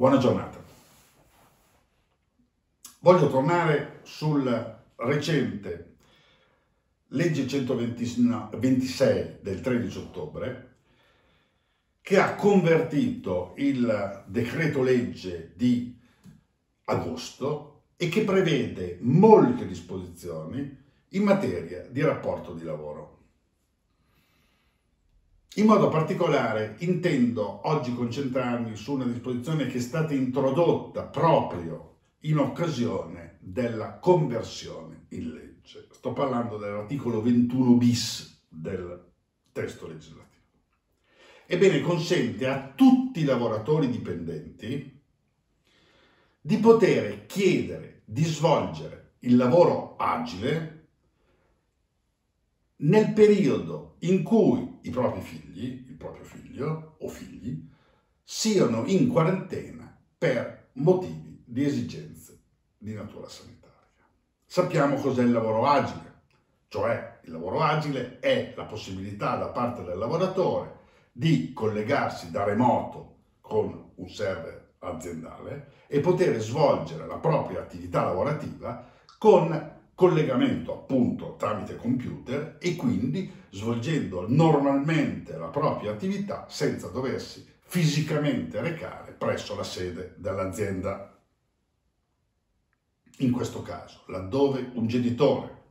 Buona giornata. Voglio tornare sul recente legge 126 del 13 ottobre che ha convertito il decreto legge di agosto e che prevede molte disposizioni in materia di rapporto di lavoro. In modo particolare intendo oggi concentrarmi su una disposizione che è stata introdotta proprio in occasione della conversione in legge. Sto parlando dell'articolo 21 bis del testo legislativo. Ebbene, consente a tutti i lavoratori dipendenti di poter chiedere di svolgere il lavoro agile nel periodo in cui i propri figli, il proprio figlio o figli, siano in quarantena per motivi di esigenze di natura sanitaria. Sappiamo cos'è il lavoro agile, cioè il lavoro agile è la possibilità da parte del lavoratore di collegarsi da remoto con un server aziendale e poter svolgere la propria attività lavorativa con collegamento appunto tramite computer e quindi svolgendo normalmente la propria attività senza doversi fisicamente recare presso la sede dell'azienda. In questo caso, laddove un genitore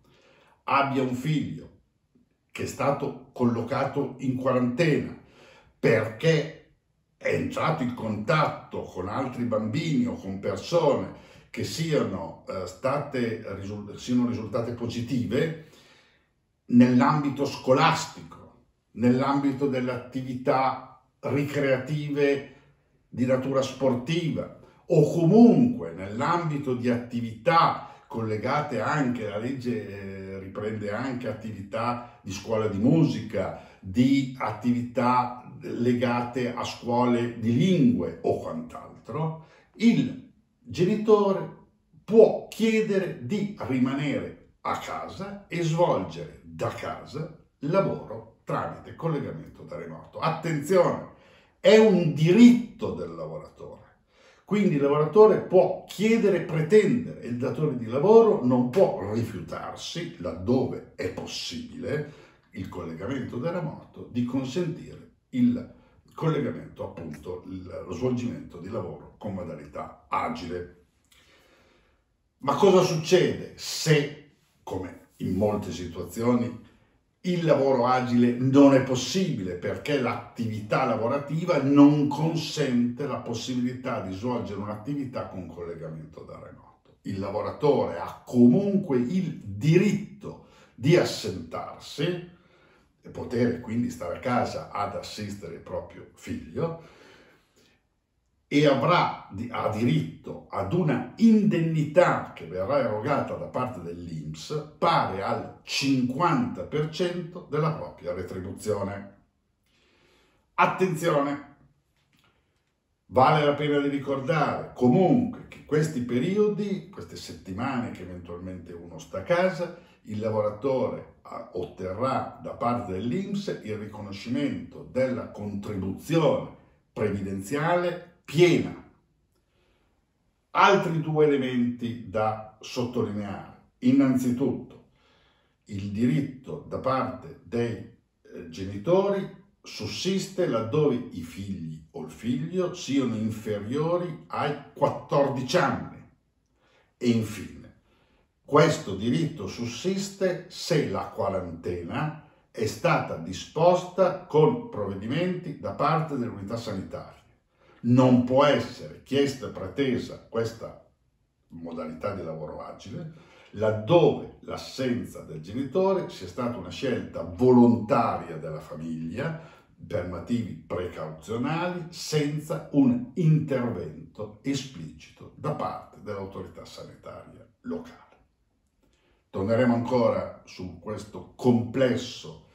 abbia un figlio che è stato collocato in quarantena perché è entrato in contatto con altri bambini o con persone che siano, eh, state, siano risultate positive nell'ambito scolastico, nell'ambito delle attività ricreative di natura sportiva o comunque nell'ambito di attività collegate anche, la legge eh, riprende anche attività di scuola di musica, di attività legate a scuole di lingue o quant'altro, il genitore può chiedere di rimanere a casa e svolgere da casa lavoro tramite collegamento da remoto. Attenzione, è un diritto del lavoratore. Quindi il lavoratore può chiedere e pretendere il datore di lavoro non può rifiutarsi, laddove è possibile, il collegamento da remoto, di consentire il collegamento appunto lo svolgimento di lavoro con modalità agile. Ma cosa succede se, come in molte situazioni, il lavoro agile non è possibile perché l'attività lavorativa non consente la possibilità di svolgere un'attività con collegamento da remoto. Il lavoratore ha comunque il diritto di assentarsi, poter quindi stare a casa ad assistere il proprio figlio e avrà ha diritto ad una indennità che verrà erogata da parte dell'INPS pari al 50% della propria retribuzione. Attenzione, vale la pena di ricordare comunque che questi periodi, queste settimane che eventualmente uno sta a casa, il lavoratore otterrà da parte dell'INPS il riconoscimento della contribuzione previdenziale piena. Altri due elementi da sottolineare. Innanzitutto, il diritto da parte dei eh, genitori sussiste laddove i figli o il figlio siano inferiori ai 14 anni. E infine, questo diritto sussiste se la quarantena è stata disposta con provvedimenti da parte dell'unità sanitaria. Non può essere chiesta e pretesa questa modalità di lavoro agile laddove l'assenza del genitore sia stata una scelta volontaria della famiglia per motivi precauzionali senza un intervento esplicito da parte dell'autorità sanitaria locale. Torneremo ancora su questo complesso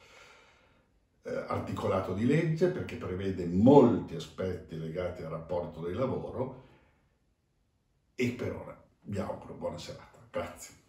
eh, articolato di legge perché prevede molti aspetti legati al rapporto di lavoro e per ora vi auguro buona serata. Grazie.